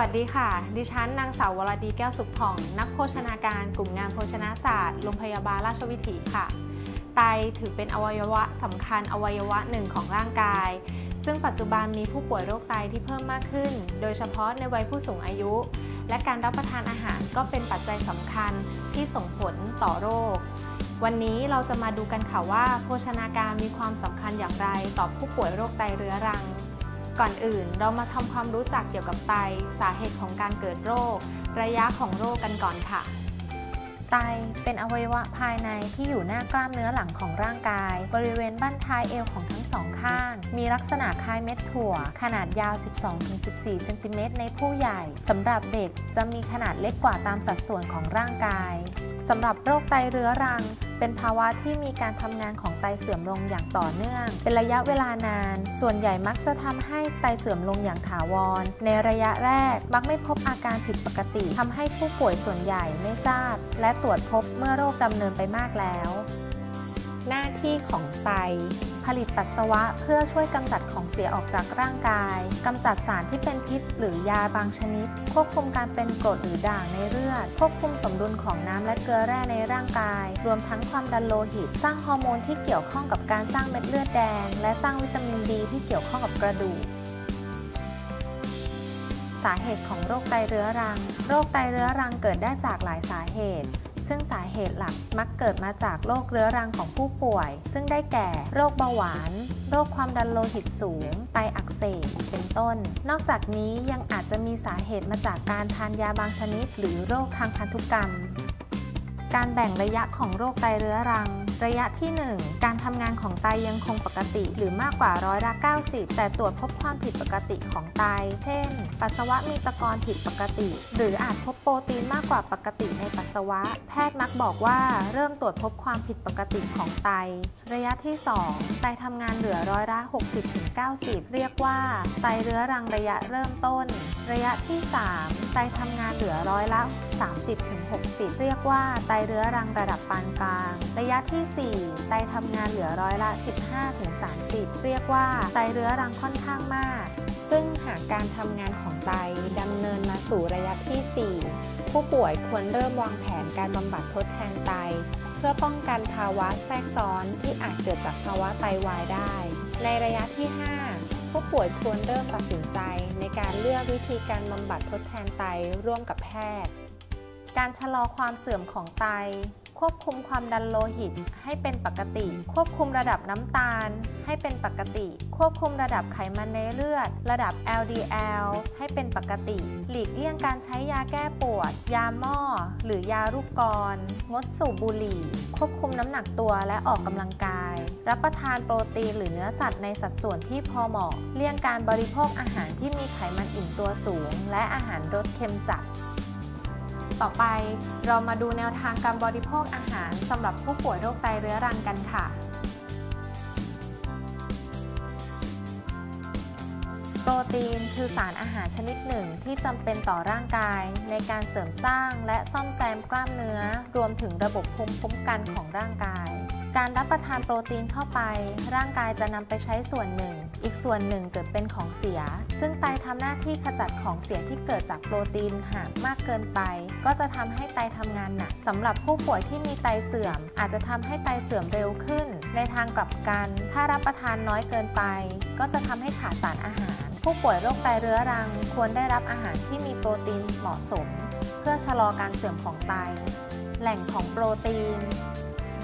วัสดีค่ะ ดิฉันนางสาววรดีแก้วสุขผ่อง นักโภชนาการกลุ่มงานโภชนาศาสตร์โรงพยาบาลราชวิถีค่ะ ไตถือเป็นอวัยวะสำคัญอวัยวะหนึ่งของร่างกาย ซึ่งปัจจุบันมีผู้ป่วยโรคไตที่เพิ่มมากขึ้น โดยเฉพาะในวัยผู้สูงอายุ และการรับประทานอาหารก็เป็นปัจจัยสำคัญที่ส่งผลต่อโรค วันนี้เราจะมาดูกันค่ะว่า โภชนาการมีความสำคัญอย่างไรต่อผู้ป่วยโรคไตเรื้อรัง ก่อนอื่นเรามาทำความรู้จักเกี่ยวกับไต สาเหตุของการเกิดโรค ระยะของโรคกันก่อนค่ะ ไตเป็นอวัยวะภายในที่อยู่หน้ากล้ามเนื้อหลังของร่างกาย บริเวณบั้นท้ายเอวของทั้งสองข้าง มีลักษณะคล้ายเม็ดถั่ว ขนาดยาว 12-14เซนติเมตรในผู้ใหญ่สำหรับเด็กจะมีขนาดเล็กกว่าตามสัดส่วนของร่างกาย สำหรับโรคไตเรื้อรัง เป็นภาวะที่มีการทำงานของไตเสื่อมลงอย่างต่อเนื่อง เป็นระยะเวลานาน ส่วนใหญ่มักจะทำให้ไตเสื่อมลงอย่างถาวร ในระยะแรกมักไม่พบอาการผิดปกติทำให้ผู้ป่วยส่วนใหญ่ไม่ทราบ และตรวจพบเมื่อโรคดำเนินไปมากแล้ว หน้าที่ของไต ผลิตปัสสาวะเพื่อช่วยกำจัดของเสียออกจากร่างกายกำจัดสารที่เป็นพิษหรือยาบางชนิด ควบคุมการเป็นกรดหรือด่างในเลือด ควบคุมสมดุลของน้ำและเกลือแร่ในร่างกาย รวมทั้งความดันโลหิต สร้างฮอร์โมนที่เกี่ยวข้องกับการสร้างเม็ดเลือดแดง และสร้างวิตามินดีที่เกี่ยวข้องกับกระดูกสาเหตุของโรคไตเรื้อรัง โรคไตเรื้อรังเกิดได้จากหลายสาเหตุ ซึ่งสาเหตุหลักมักเกิดมาจากโรคเรื้อรังของผู้ป่วย ซึ่งได้แก่ โรคเบาหวาน โรคความดันโลหิตสูง ไตอักเสบ เป็นต้น นอกจากนี้ยังอาจจะมีสาเหตุมาจากการทานยาบางชนิด หรือโรคทางพันธุกรรม การแบ่งระยะของโรคไตเรื้อรัง ระยะที่ 1 การทำงานของไตยังคงปกติ หรือมากกว่าร้อยละ90 แต่ตรวจพบความผิดปกติของไต เช่น ปัสสาวะมีตะกอนผิดปกติ หรืออาจพบโปรตีนมากกว่าปกติในปัสสาวะ แพทย์มักบอกว่าเริ่มตรวจพบความผิดปกติของไต ระยะที่ 2 ไตทำงานเหลือร้อยละ60-90 เรียกว่าไตเรื้อรังระยะเริ่มต้น ระยะที่ 3 ไตทำงานเหลือร้อยละ 30-60 เรียกว่าไตเรื้อรังระดับปานกลาง ระยะที่ 4 ไตทำงานเหลือร้อยละ 15-30 เรียกว่าไตเรื้อรังค่อนข้างมาก ซึ่งหากการทำงานของไตดำเนินมาสู่ระยะที่ 4 ผู้ป่วยควรเริ่มวางแผนการบำบัดทดแทนไต เพื่อป้องกันภาวะแทรกซ้อนที่อาจเกิดจากภาวะไตวายได้ ในระยะที่ 5 ผู้ป่วยควรเริ่มตัดสินใจในการเลือกวิธีการบำบัดทดแทนไตร่วมกับแพทย์ การชะลอความเสื่อมของไต ควบคุมความดันโลหิตให้เป็นปกติ ควบคุมระดับน้ำตาล ให้เป็นปกติ ควบคุมระดับไขมันในเลือด ระดับ LDL ให้เป็นปกติ หลีกเลี่ยงการใช้ยาแก้ปวด ยาหม้อ หรือยาลูกกร งดสูบบุหรี่ ควบคุมน้ำหนักตัวและออกกำลังกาย รับประทานโปรตีนหรือเนื้อสัตว์ในสัดส่วนที่พอเหมาะ เลี่ยงการบริโภคอาหารที่มีไขมันอิ่มตัวสูง และอาหารรสเค็มจัด ต่อไปเรามาดูแนวทางการบริโภคอาหารสำหรับผู้ป่วยโรคไตเรื้อรังกันค่ะ โปรตีนคือสารอาหารชนิดหนึ่งที่จำเป็นต่อร่างกาย ในการเสริมสร้างและซ่อมแซมกล้ามเนื้อ รวมถึงระบบภูมิคุ้มกันของร่างกาย การรับประทานโปรตีนเข้าไป ร่างกายจะนำไปใช้ส่วนหนึ่ง อีกส่วนหนึ่งเกิดเป็นของเสีย ซึ่งไตทำหน้าที่ขจัดของเสียที่เกิดจากโปรตีนหากมากเกินไป ก็จะทำให้ไตทำงานหนักสำหรับผู้ป่วยที่มีไตเสื่อม อาจจะทำให้ไตเสื่อมเร็วขึ้น ในทางกลับกัน ถ้ารับประทานน้อยเกินไป ก็จะทำให้ขาดสารอาหาร ผู้ป่วยโรคไตเรื้อรัง ควรได้รับอาหารที่มีโปรตีนเหมาะสม เพื่อชะลอการเสื่อมของไต แหล่งของโปรตีน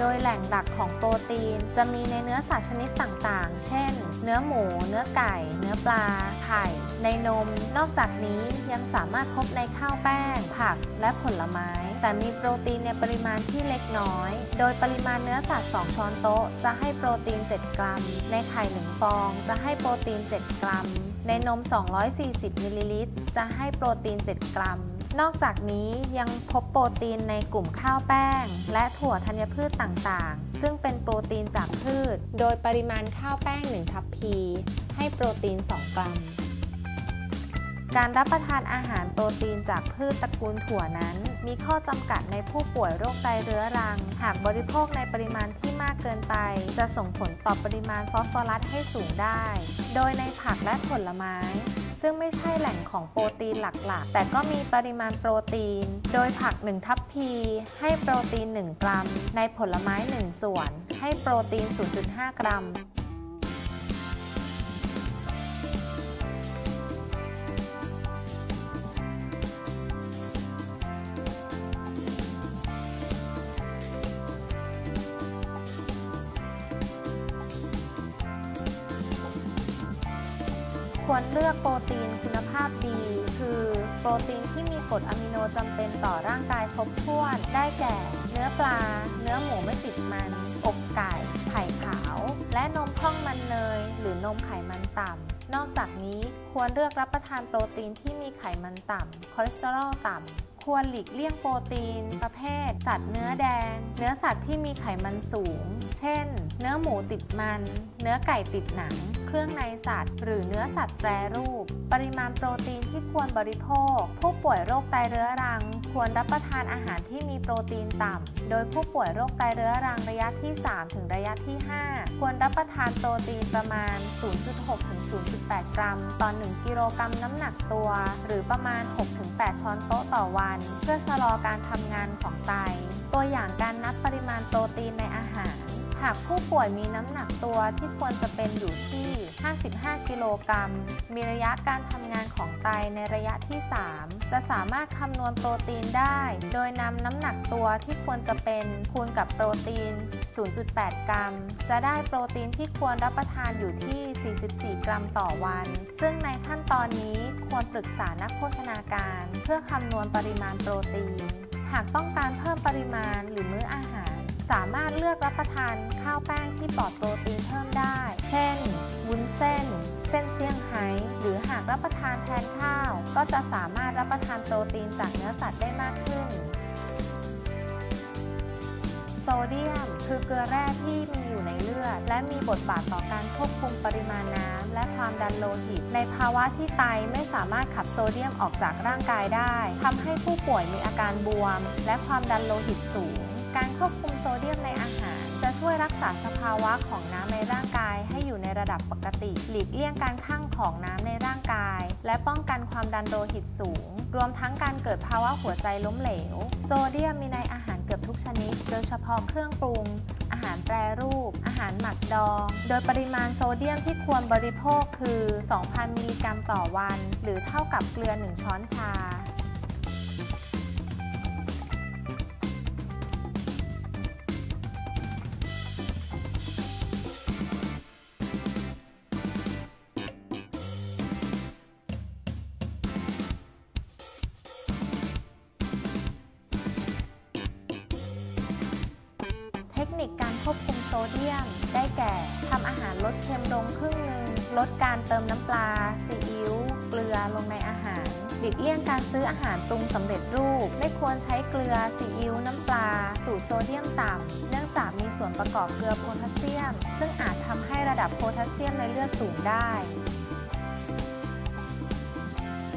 โดยแหล่งหลัก ของโปรตีน จะมีในเนื้อสัตว์ชนิดต่างๆ เช่น เนื้อหมู เนื้อไก่ เนื้อปลา ไข่ ในนม นอกจากนี้ยังสามารถพบในข้าวแป้ง ผัก และผลไม้ แต่มีโปรตีนในปริมาณที่เล็กน้อย โดยปริมาณเนื้อสัตว์ 2 ช้อนโต๊ะ จะให้โปรตีน 7 กรัม ในไข่ 1 ฟอง จะให้โปรตีน 7 กรัม ในนม 240 มิลลิลิตร จะให้โปรตีน 7 กรัม นอกจากนี้ยังพบโปรตีนในกลุ่มข้าวแป้ง และถั่วธัญพืชต่างๆ ซึ่งเป็นโปรตีนจากพืช โดยปริมาณข้าวแป้ง 1 ทัพพี ให้โปรตีน 2 กรัม การรับประทานอาหารโปรตีนจากพืชตระกูลถั่วนั้น มีข้อจำกัดในผู้ป่วยโรคไตเรื้อรัง หากบริโภคในปริมาณที่มากเกินไป จะส่งผลต่อปริมาณฟอสฟอรัสให้สูงได้ โดยในผักและผลไม้ซึ่งไม่ใช่แหล่งของโปรตีนหลักๆ แต่ก็มีปริมาณโปรตีน โดยผัก 1 ทัพพี ให้โปรตีน 1 กรัม ในผลไม้ 1 ส่วน ให้โปรตีน 0.5 กรัม ควรเลือกโปรตีนคุณภาพดี คือโปรตีนที่มีกรดอะมิโนจำเป็นต่อร่างกายครบถ้วน ได้แก่ เนื้อปลา เนื้อหมูไม่ติดมัน อกไก่ ไข่ขาว และนมพร่องมันเนย หรือนมไขมันต่ำนอกจากนี้ควรเลือกรับประทานโปรตีนที่มีไขมันต่ำ คอเลสเตอรอลต่ำ ควรหลีกเลี่ยงโปรตีน ประเภท สัตว์เนื้อแดง เนื้อสัตว์ที่มีไขมันสูง เช่น เนื้อหมูติดมัน เนื้อไก่ติดหนัง เครื่องในสัตว์ หรือเนื้อสัตว์แปรรูป ปริมาณโปรตีนที่ควรบริโภค ผู้ป่วยโรคไตเรื้อรัง ควรรับประทานอาหารที่มีโปรตีนต่ำ โดยผู้ป่วยโรคไตเรื้อรังระยะที่ 3 ถึงระยะที่ 5 ควรรับประทานโปรตีนประมาณ 0.6 ถึง 0.8 กรัม ต่อ 1 กิโลกรัมน้ำหนักตัว หรือประมาณ 6-8 ช้อนโต๊ะต่อวัน เพื่อชะลอการทำงานของไต ตัวอย่างการนับปริมาณโปรตีนในอาหาร หากผู้ป่วยมีน้ำหนักตัวที่ควรจะเป็นอยู่ที่ 55 กิโลกรัม มีระยะการทำงานของไตในระยะที่ 3 จะสามารถคำนวณโปรตีนได้ โดยนำน้ำหนักตัวที่ควรจะเป็นคูณกับโปรตีน 0.8 กรัม จะได้โปรตีนที่ควรรับประทานอยู่ที่ 44 กรัมต่อวัน ซึ่งในขั้นตอนนี้ควรปรึกษานักโภชนาการ เพื่อคำนวณปริมาณโปรตีน หากต้องการเพิ่มปริมาณหรือมื้ออาหาร สามารถเลือกรับประทานข้าวแป้งที่ปลอดโปรตีนเพิ่มได้ เช่น วุ้นเส้น เส้นเซี่ยงไฮ้หรือหากรับประทานแทนข้าว ก็จะสามารถรับประทานโปรตีนจากเนื้อสัตว์ได้มากขึ้น โซเดียม คือเกลือแร่ที่มีอยู่ในเลือด และมีบทบาทต่อการควบคุมปริมาณน้ำและความดันโลหิต ในภาวะที่ไตไม่สามารถขับโซเดียมออกจากร่างกายได้ทำให้ผู้ป่วยมีอาการบวม และความดันโลหิตสูง การควบคุมโซเดียมในอาหาร จะช่วยรักษาสภาวะของน้ำในร่างกายให้อยู่ในระดับปกติ หลีกเลี่ยงการข้างของน้ำในร่างกาย และป้องกันความดันโลหิตสูง รวมทั้งการเกิดภาวะหัวใจล้มเหลว โซเดียมมีในอาหารเกือบทุกชนิด โดยเฉพาะเครื่องปรุง อาหารแปรรูป อาหารหมักดอง โดยปริมาณโซเดียมที่ควรบริโภคคือ 2,000 มิลลิกรัมต่อวัน หรือเท่ากับเกลือ 1 ช้อนชา นิคการควบคุมโซเดียม ได้แก่ทำอาหารลดเค็มลงครึ่งหนึ่งลดการเติมน้ำปลาซีอิ๊วเกลือลงในอาหารหลีกเลี่ยงการซื้ออาหารปรุงสำเร็จรูป ไม่ควรใช้เกลือซีอิ๊วน้ำปลา สูตรโซเดียมต่ำเนื่องจากมีส่วนประกอบเกลือโพแทสเซียม ซึ่งอาจทำให้ระดับโพแทสเซียมในเลือดสูงได้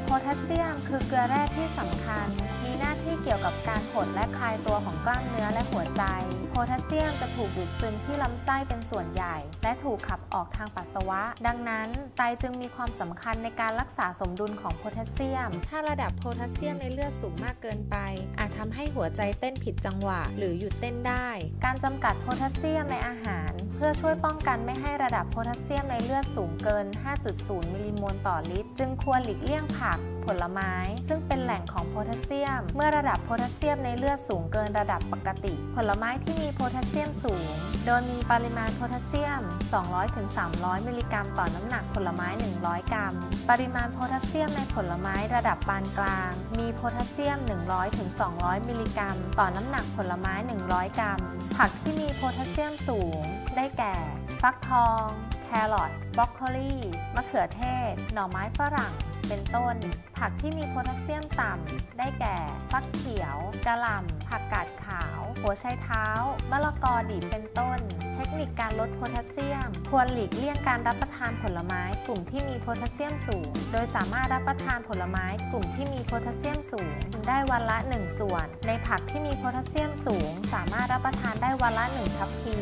โพแทสเซียมคือเกลือแร่ที่สำคัญ มีหน้าที่เกี่ยวกับการหดและคลายตัวของกล้ามเนื้อและหัวใจ โพแทสเซียมจะถูกดูดซึมที่ลำไส้เป็นส่วนใหญ่ และถูกขับออกทางปัสสาวะ ดังนั้น ไตจึงมีความสำคัญในการรักษาสมดุลของโพแทสเซียม ถ้าระดับโพแทสเซียมในเลือดสูงมากเกินไป อาจทำให้หัวใจเต้นผิดจังหวะ หรือหยุดเต้นได้ การจำกัดโพแทสเซียมในอาหาร เพื่อช่วยป้องกันไม่ให้ระดับโพแทสเซียมในเลือดสูงเกิน 5.0 มิลลิโมลต่อลิตร จึงควรหลีกเลี่ยงผักผลไม้ ซึ่งเป็นแหล่งของโพแทสเซียม เมื่อระดับโพแทสเซียมในเลือดสูงเกินระดับปกติ ผลไม้ที่มีโพแทสเซียมสูง โดยมีปริมาณโพแทสเซียม 200-300 มิลลิกรัมต่อน้ำหนักผลไม้ 100 กรัม ปริมาณโพแทสเซียมในผลไม้ระดับปานกลาง มีโพแทสเซียม 100-200 มิลลิกรัม ต่อน้ำหนักผลไม้ 100 กรัม ผักที่มีโพแทสเซียมสูง ได้แก่ ฟักทอง แครอทบรอกโคลีมะเขือเทศ หน่อไม้ฝรั่ง เป็นต้น ผักที่มีโพแทสเซียมต่ำ ได้แก่ ฟักเขียวกะหล่ำผักกาดขาว หัวไชเท้ามะละกอดิบเป็นต้น เทคนิคการลดโพแทสเซียม ควรหลีกเลี่ยงการรับประทานผลไม้ กลุ่มที่มีโพแทสเซียมสูง โดยสามารถรับประทานผลไม้กลุ่มที่มีโพแทสเซียมสูง ได้วันละ 1 ส่วน ในผักที่มีโพแทสเซียมสูง สามารถรับประทานได้วันละ1ทัพพี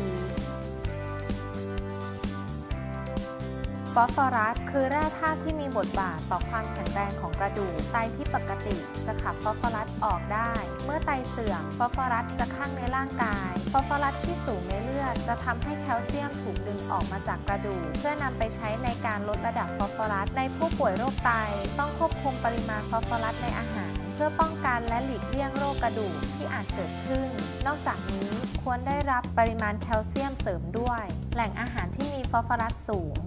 ฟอสฟอรัสคือแร่ธาตุที่มีบทบาทต่อความแข็งแรงของกระดูก ไตที่ปกติจะขับฟอสฟอรัสออกได้ เมื่อไตเสื่อมฟอสฟอรัสจะค้างในร่างกาย ฟอสฟอรัสที่สูงในเลือดจะทำให้แคลเซียมถูกดึงออกมาจากกระดูก เพื่อนำไปใช้ในการลดระดับฟอสฟอรัสในผู้ป่วยโรคไต ต้องควบคุมปริมาณฟอสฟอรัสในอาหาร เพื่อป้องกันและหลีกเลี่ยงโรคกระดูกที่อาจเกิดขึ้น นอกจากนี้ควรได้รับปริมาณแคลเซียมเสริมด้วย แหล่งอาหารที่มีฟอสฟอรัสสูง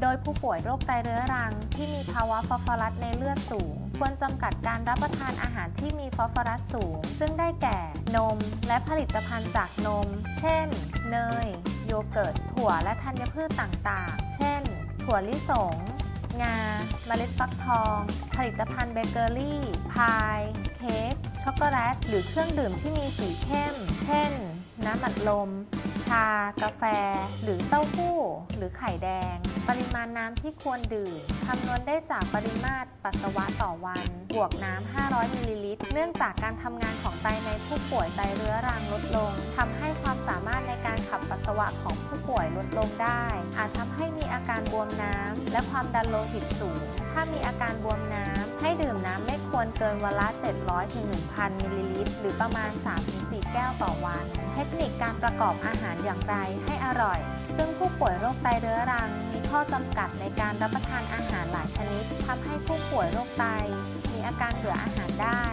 โดยผู้ป่วยโรคไตเรื้อรัง ที่มีภาวะฟอสฟอรัสในเลือดสูง ควรจำกัดการรับประทานอาหารที่มีฟอสฟอรัสสูง ซึ่งได้แก่นม และผลิตภัณฑ์จากนม เช่น เนย โยเกิร์ต ถั่วและธัญพืชต่างๆ เช่น ถั่วลิสง งา เมล็ดฟักทอง ผลิตภัณฑ์เบเกอรี่ พาย เค้ก ช็อกโกแลต หรือเครื่องดื่มที่มีสีเข้ม เช่น น้ำอัดลม ชา กาแฟ หรือเต้าหู้ หรือไข่แดง ปริมาณน้ำที่ควรดื่มคำนวณได้จากปริมาตรปัสสาวะต่อวัน บวกน้ำ 500 มิลลิลิตร เนื่องจากการทำงานของไตในผู้ป่วยไตเรื้อรังลดลงทำให้ความสามารถในการขับปัสสาวะของผู้ป่วยลดลงได้ อาจทำให้มีอาการบวมน้ำและความดันโลหิตสูง ถ้ามีอาการบวมน้ำ ให้ดื่มน้ำไม่ควรเกินวันละ 700-1,000 มิลลิลิตร หรือประมาณ 3-4 แก้วต่อวัน เทคนิคการประกอบอาหารอย่างไรให้อร่อย ซึ่งผู้ป่วยโรคไตเรื้อรัง มีข้อจำกัดในการรับประทานอาหารหลายชนิดทำให้ผู้ป่วยโรคไต มีอาการเบื่ออาหารได้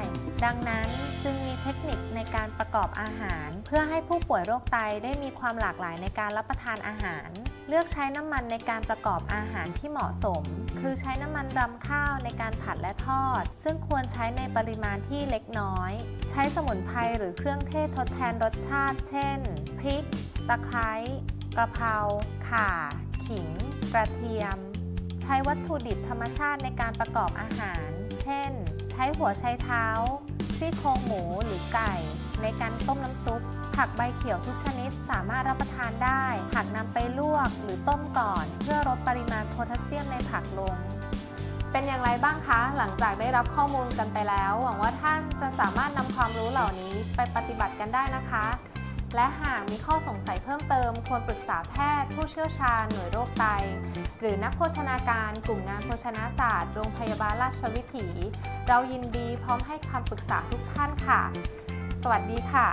ดังนั้นจึงมีเทคนิคในการประกอบอาหาร เพื่อให้ผู้ป่วยโรคไตได้มีความหลากหลายในการรับประทานอาหาร เลือกใช้น้ำมันในการประกอบอาหารที่เหมาะสม คือใช้น้ำมันรำข้าวในการผัดและทอด ซึ่งควรใช้ในปริมาณที่เล็กน้อย ใช้สมุนไพรหรือเครื่องเทศทดแทนรสชาติ เช่น พริก ตะไคร้ กระเพรา ข่า ขิง กระเทียม ใช้วัตถุดิบธรรมชาติในการประกอบอาหาร เช่น ใช้หัวไชเท้า ซี่โครงหมูหรือไก่ ในการต้มน้ำซุป ผักใบเขียวทุกชนิดสามารถรับประทานได้ หากนำไปลวกหรือต้มก่อน เพื่อลดปริมาณโพแทสเซียมในผักลง เป็นอย่างไรบ้างคะ หลังจากได้รับข้อมูลกันไปแล้ว หวังว่าท่านจะสามารถนำความรู้เหล่านี้ไปปฏิบัติกันได้นะคะ และหากมีข้อสงสัยเพิ่มเติม ควรปรึกษาแพทย์ ผู้เชี่ยวชาญหน่วยโรคไต หรือนักโภชนาการ กลุ่มงานโภชนาศาสตร์ โรงพยาบาลราชวิถี เรายินดีพร้อมให้คำปรึกษาทุกท่านค่ะ สวัสดีค่ะ